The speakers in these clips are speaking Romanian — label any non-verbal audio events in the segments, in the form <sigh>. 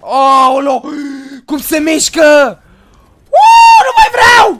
Aolo! Cum se mișcă? Uuu, nu mai vreau!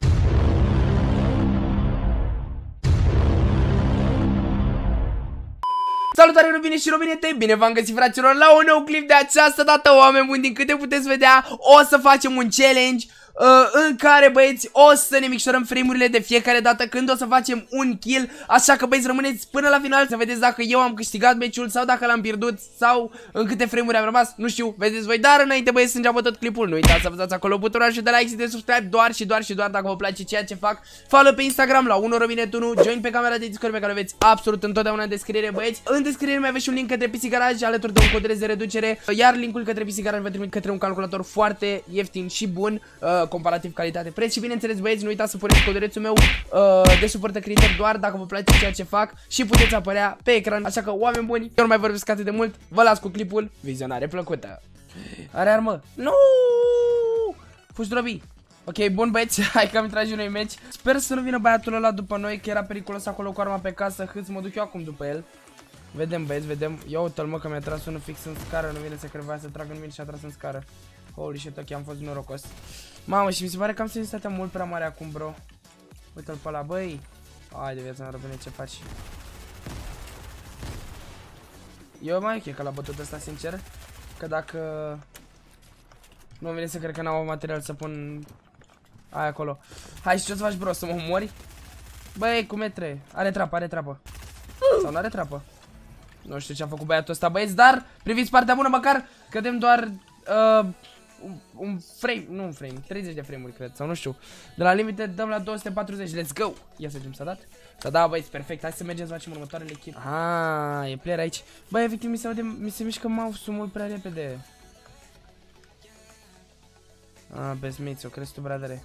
Salutare Robine și Robinete, bine v-am găsit fraților la un nou clip de această dată, oameni buni, din câte puteți vedea, o să facem un challenge uh, în care băieți o să ne micșorăm frame-urile de fiecare dată când o să facem un kill. Așa că băieți rămâneți până la final să vedeți dacă eu am câștigat meciul sau dacă l-am pierdut sau în câte frame-uri am rămas. Nu știu, vedeți voi, dar înainte băieți să înceapă tot clipul. Nu uitați să apăsați acolo butonul și de like și de subscribe doar și doar și doar dacă vă place ceea ce fac. Follow pe Instagram la 1robinet1 Join pe camera de Discord pe care o veți absolut întotdeauna în descriere băieți. În descriere mai aveți și un link către PC Garage alături de un cod de reducere. Iar linkul către PC Garage vă trimit către un calculator foarte ieftin și bun. Uh, comparativ calitate-preț și bineînțeles băieți, nu uitați să puneți coderețul meu uh, de suportă creator doar dacă vă place ceea ce fac și puteți apărea pe ecran. Așa că oameni buni, eu nu mai vorbesc atât de mult, vă las cu clipul, vizionare plăcută. Are armă? Nu! Fugi drobi. Ok, bun băieți, <laughs> hai că am intrat și unui meci Sper să nu vină băiatul ăla după noi, că era periculos acolo cu arma pe casă Hâț, mă duc eu acum după el Vedem băieți, vedem Ia uite-l mă că mi-a tras unul fix în scară Nu vine să cred, să trag în mine și a tras în scară Holy shit, ok, am fost norocos Mamă, și mi se pare că am sensitatea mult prea mare acum, bro. Uite-l pe ăla, băi. Hai de viața mea, răbine, ce faci? Eu mai ok că l-a bătut ăsta, sincer. Că dacă Nu vine să cred că n-am material să pun Aia acolo. Hai și ce să faci, bro, să mă mori? Băi, cu metre Are trapă, are trapă Sau nu are trapă Nu știu ce a făcut băiatul ăsta, băieți Dar priviți partea bună, măcar Cădem doar uh, un, un frame, nu un frame, 30 de frame-uri cred, sau nu știu. De la limite dăm la 240, let's go! Ia să vedem, s-a dat? S-a dat, băi, perfect, hai să mergem să facem următoarele kill. Ah, e player aici. Băi, efectiv mi se, aude, mi se mișcă mouse-ul mult prea repede. Ah, besmiți, o crezi tu, bradere.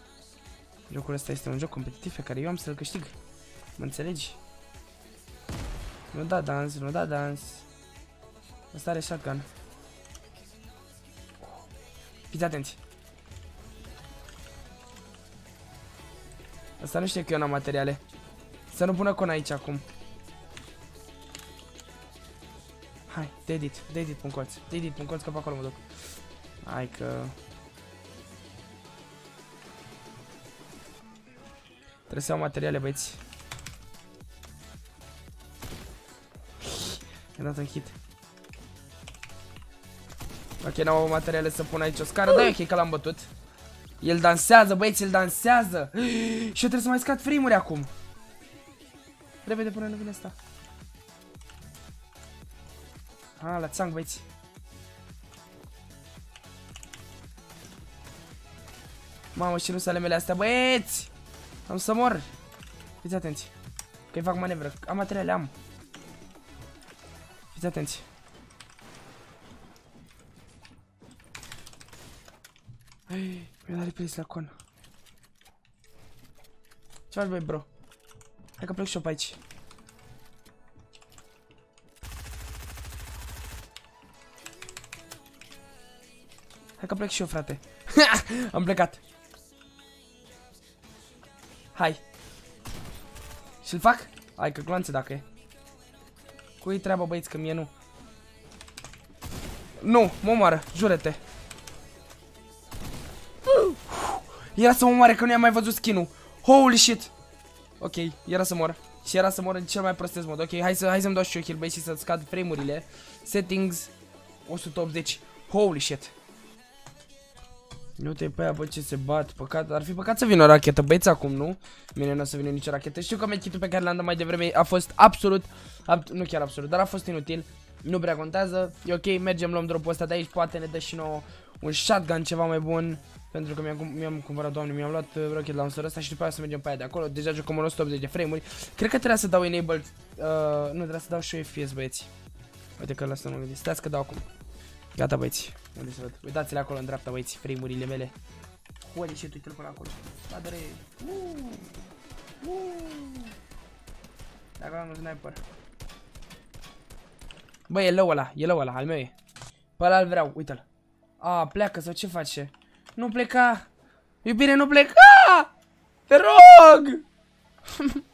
Jocul ăsta este un joc competitiv pe care eu am să-l câștig. Mă înțelegi? Nu da dans, nu da dans. Asta are shotgun. Fiți atenți. Asta nu știe că eu n-am materiale. Să nu pună con aici acum. Hai, dedit, dedit pun colț. Dedit pun colț că pe acolo mă duc. Hai că... Trebuie să iau materiale, băieți. I-am dat un hit. Ok, n-am avut materiale să pun aici o scară, dar e ok că l-am bătut. El dansează, băieți, el dansează. <gasps> Și eu trebuie să mai scad frame acum. Repede până nu vine asta. Ah, la țang, băieți. Mamă, și nu salemele astea, băieți! Am să mor. Fiți atenți. Că-i fac manevră. Am materiale, am. Fiți atenți. Mi-a dat replace la con. Ce faci, băi, bro? Hai că plec și eu pe aici. Hai că plec și eu, frate. <laughs> Am plecat. Hai. Și-l fac? Hai că glanțe dacă e. Cui treaba, băieți, că mie nu. Nu, mă omoară, jurete. Era să mă moare că nu i-am mai văzut skin-ul. Holy shit. Ok, era să mor. Și era să mor în cel mai prostez mod. Ok, hai să hai să-mi dau și eu kill, băi, și să scad frame-urile. Settings 180. Holy shit. Nu te pe aia, bă, ce se bat. Păcat, ar fi păcat să vină o rachetă, băieți, acum, nu? Mine nu o să vină nicio rachetă. Știu că mechitul pe care l-am dat mai devreme a fost absolut, ab nu chiar absolut, dar a fost inutil. Nu prea contează. E ok, mergem, luăm drop-ul ăsta de aici, poate ne dă și nouă un shotgun ceva mai bun. Pentru că mi-am mi cumpărat, doamne, mi-am luat uh, rocket launcher ăsta și după aia să mergem pe aia de acolo. Deja jucăm 180 de frame-uri. Cred că trebuia să dau enable, uh, nu, trebuia să dau și FPS, băieți. Uite că lasă mă gândesc. Stați că dau acum. Gata, băieți. Unde să văd? Uitați-le acolo în dreapta, băieți, frame-urile mele. Holy shit, uite-l până acolo. Padre. Uuu. Uuu. Dacă am un sniper. Bă, e low ăla, e low ăla, al meu e. Pe ăla îl vreau, uite-l. A, pleacă sau ce face? Nu pleca! Iubire, nu pleca! Te rog! <laughs>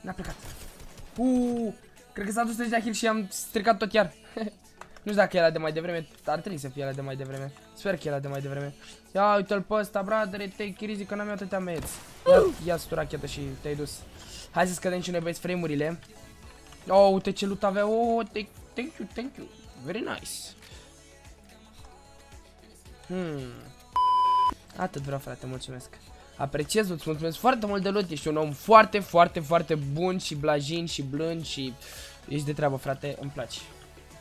N-a plecat. Uuu, cred că s-a dus 30 de kill și am stricat tot iar. <laughs> Nu știu dacă era de mai devreme, ar trebui să fie ăla de mai devreme. Sper că era de mai devreme. Ia uite-l pe ăsta, bradere, te chirizi că n-am eu atâtea meți. Ia, ia tu rachetă și te-ai dus. Hai să scădem și noi băieți frame-urile. Oh, uite ce loot avea. Oh, thank you, thank you. Very nice. Hmm. Atât vreau, frate, mulțumesc. Apreciez, îți mulțumesc foarte mult de loot. Ești un om foarte, foarte, foarte bun și blajin și blând și... Ești de treabă, frate, îmi place.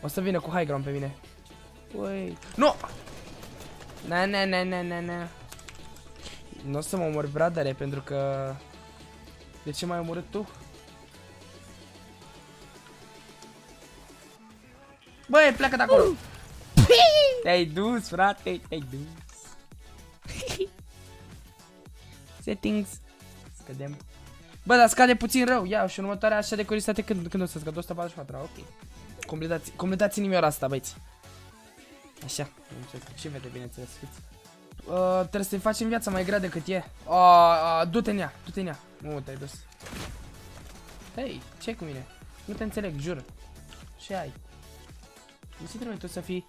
O să vină cu high ground pe mine. Ui. Nu! Na, na, na, na, na, na. Nu o să mă omor bradare pentru că... De ce m-ai omorât tu? Băi, pleacă de acolo! Te-ai dus, frate, te-ai dus. <laughs> Settings. Scădem. Bă, dar scade puțin rău. Ia, și următoarea așa de curiositate când, când o să scadă 144, ok. Completați, completați inimioara asta, băiți. Așa, și vede, bineînțeles, fiți. Uh, trebuie să-i facem viața mai grea decât e. Uh, uh, du-te în ea, du-te în ea. Nu, te-ai dus. Hei, ce cu mine? Nu te înțeleg, jur. Ce ai? Nu se trebuie tu să fii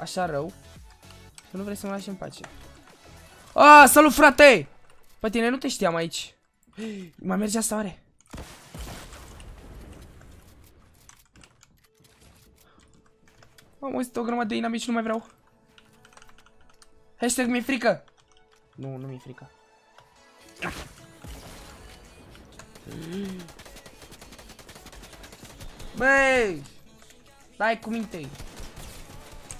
așa rău Că nu vrei să mă lași în pace Ah, salut frate! Pe tine nu te știam aici. <gasps> Mai merge asta oare? Am auzit o grămadă de inamici, nu mai vreau. Hashtag mi-e frică. Nu, nu mi-e frică. <gasps> Băi! Dai cu minte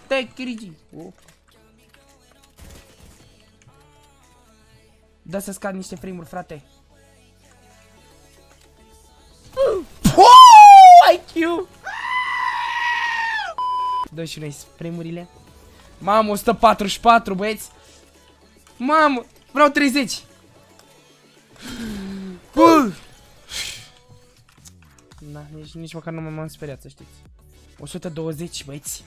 Te Kirigi. Oh. Da să scad niște frame-uri, frate. Oh, IQ Dă și noi frame-urile. Mamă, 144, băieți. Mamă, vreau 30 Bă! Da, nici, nici măcar nu m-am speriat, să știți. 120, băieți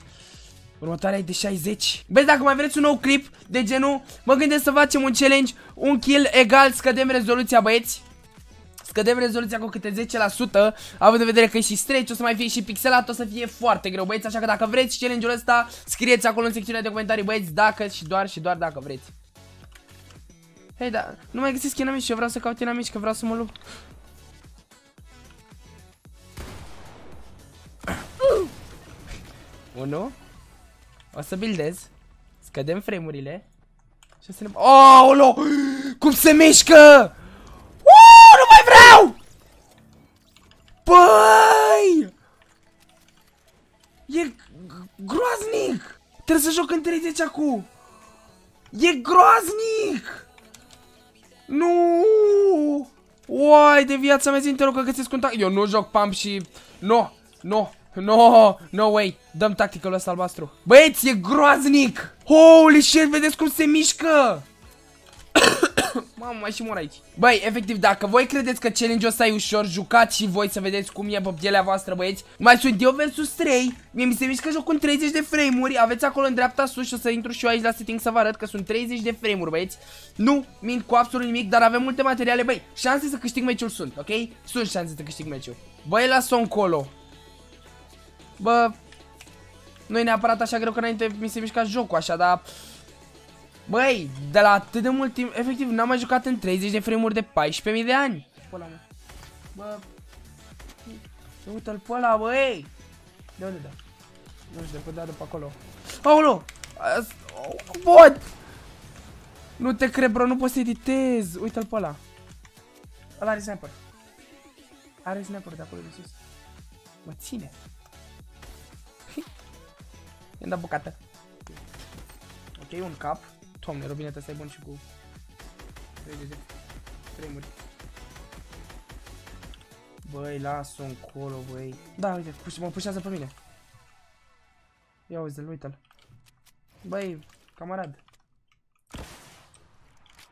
Următoarea e de 60 Băi, dacă mai vreți un nou clip de genul Mă gândesc să facem un challenge Un kill egal, scădem rezoluția, băieți. Scădem rezoluția cu câte 10% Având în vedere că e și stretch, o să mai fie și pixelat O să fie foarte greu, băieți. Așa că dacă vreți challenge-ul ăsta Scrieți acolo în secțiunea de comentarii, băieți Dacă și doar și doar dacă vreți. Hei, da, nu mai găsesc inamici Eu vreau să caut inamici, că vreau să mă lupt. <clears throat> 1 O să buildez Scădem frame-urile Și o să ne... Oh, Cum se mișcă? Uh, Nu mai vreau! Băi! E groaznic! Trebuie să joc în 30 acum! E groaznic! Nu! Uai, de viața mea zi te rog că găsesc contact Eu nu joc pump și... No, no No, no way, dăm tacticul ăsta albastru. Băieți, e groaznic. Holy shit, vedeți cum se mișcă. <coughs> Mamă, mai și mor aici. Băi, efectiv, dacă voi credeți că challenge-ul ăsta e ușor Jucați și voi să vedeți cum e pe pielea voastră, băieți. Mai sunt eu versus 3 Mie mi se mișcă jocul în 30 de frame-uri. Aveți acolo în dreapta sus și o să intru și eu aici la setting să vă arăt că sunt 30 de frame-uri, băieți. Nu mint cu absolut nimic, dar avem multe materiale. Băi, șanse să câștig meciul sunt, ok? Sunt șanse să câștig meciul. Băi, las-o încolo Bă, nu e neapărat așa greu că înainte mi se mișca jocul așa, dar... Băi, de la atât de mult timp, efectiv, n-am mai jucat în 30 de frame-uri de 14.000 de ani. Păla, mă. Bă, uite-l pe ăla, băi. De unde da? Nu știu, de pe, de pe acolo. Aolo! Văd! Nu te cred, bro, nu pot să editez. Uite-l pe ăla. Ăla are sniper. Are sniper de acolo de sus. Mă ține. I-am dat bucată. Ok, un cap. Doamne, robineta asta e bun și cu 30 de frame-uri. Băi, las-o încolo, băi. Da, uite, mă pușează pe mine. Ia uite-l, uite-l. Băi, camarad.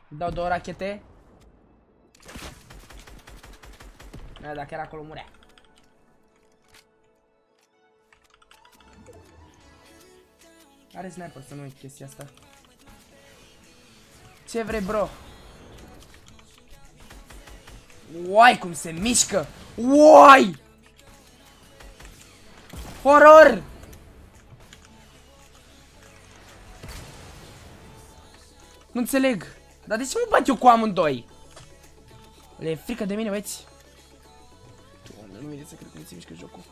Dau două rachete. Da, dacă era acolo, murea. Are sniper să nu uit chestia asta. Ce vrei, bro? Uai, cum se mișcă! Uai! Horror! Nu înțeleg. Dar de ce mă bat eu cu amândoi? Le e frică de mine, băieți. Doamne, nu mi-e să cred că nu se mișcă jocul.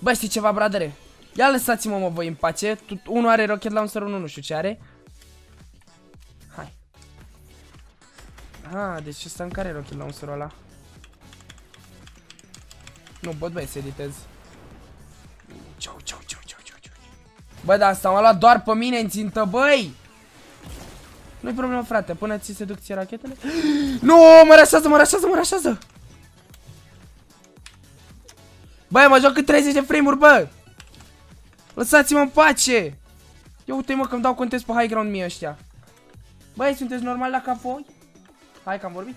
Bă, știi ceva, bradere? Ia lăsați-mă, mă, voi în pace. Unul are rochet la un sărun, nu știu ce are. Hai. Ah, deci ăsta în care rochet la un sărun ăla? Nu pot, băi, să editez. Ciao, ciao, ciao, ciao, ciao. Bă, dar asta m-a luat doar pe mine în țintă, băi! Nu-i problemă, frate, până ți se duc ție rachetele. <gasps> Nu, mă rașează, mă rașează, mă rașează! Băi, mă joc cu 30 de frame-uri, bă! Lăsați-mă în pace! Ia uite mă că-mi dau contest pe high ground mie ăștia. Băi, sunteți normal la cap voi? Hai că am vorbit.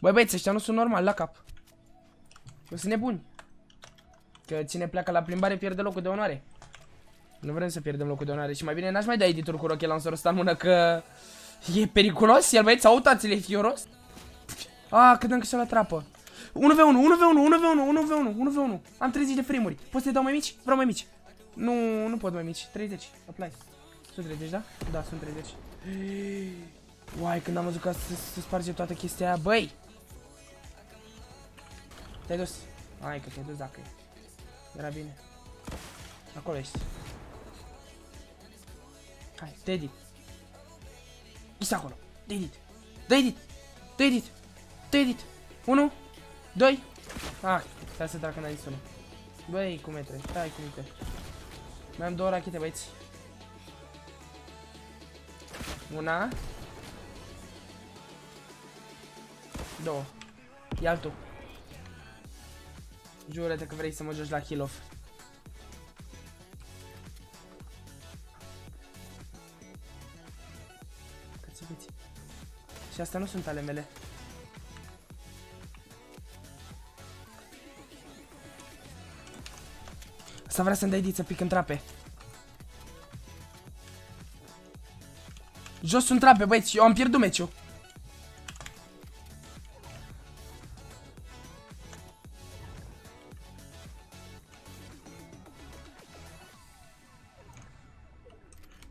Băi băieți, ăștia nu sunt normal la cap. Eu sunt nebuni. Că cine pleacă la plimbare pierde locul de onoare. Nu vrem să pierdem locul de onoare și mai bine n-aș mai da editor cu roche lansărul ăsta în mână că e periculos, iar băieți, autați-le fioros. Ah, cât că la trapă. 1v1, 1v1, 1v1, 1v1, 1v1. Am 30 de frame-uri. Poți să-i dau mai mici? Vreau mai mici. Nu, nu pot mai mici. 30. Apply. Sunt 30, da? Da, sunt 30. Uai, când am văzut că se, se sparge toată chestia aia, băi! Te-ai dus. Hai că te-ai dus dacă Era bine. Acolo ești. Hai, te edit. Ești acolo. Te edit. Te edit. Te edit. Te edit. 1, 2. Ah, stai să dacă n-ai zis unul. Băi, cu metre. Stai cu metre. Mai am două rachete, băieți. Una. Două. E altul. Jură-te că vrei să mă joci la kill off. Și astea nu sunt ale mele. Asta vrea să-mi dai diță, pic în trape. Jos sunt trape, băieți, eu am pierdut meciul.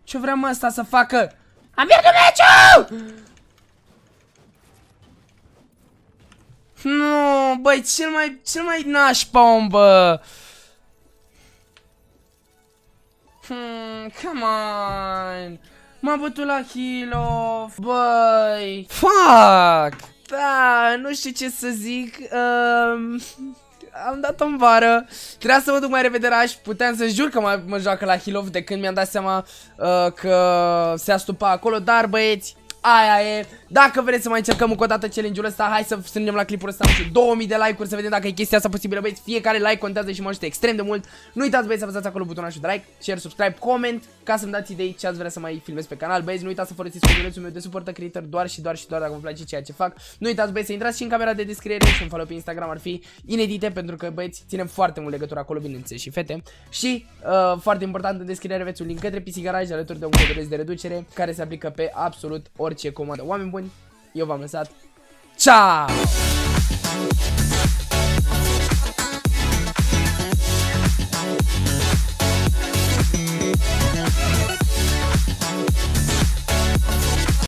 Ce vrea mă asta să facă? Am pierdut meciul! Nu, băi, cel mai, cel mai nașpa om, bă. Hmm, come on. M-a bătut la Hilo. Băi. Fuck. Da, nu știu ce să zic. Um, am dat-o în vară. Trebuia să mă duc mai repede raș. Puteam să jur că mă, mă joacă la Hilov de când mi-am dat seama uh, că se astupa acolo. Dar băieți, aia e. Dacă vreți să mai încercăm încă o dată challenge-ul ăsta Hai să strângem la clipul ăsta 2000 de like-uri Să vedem dacă e chestia asta posibilă. Băieți Fiecare like contează și mă ajută extrem de mult. Nu uitați băieți să apăsați acolo butonul de like Share, subscribe, comment Ca să-mi dați idei ce ați vrea să mai filmez pe canal. Băieți nu uitați să folosiți codul meu de suport creator Doar și doar și doar dacă vă place ceea ce fac. Nu uitați băieți să intrați și în camera de descriere Și un follow pe Instagram ar fi inedite Pentru că băieți ținem foarte mult legătura acolo bineînțeles și fete. Și uh, foarte important în descriere aveți un link către PC Garage Alături de un cod de reducere Care se aplică pe absolut orice comandă Oameni buni eu v-am lăsat. Ciao!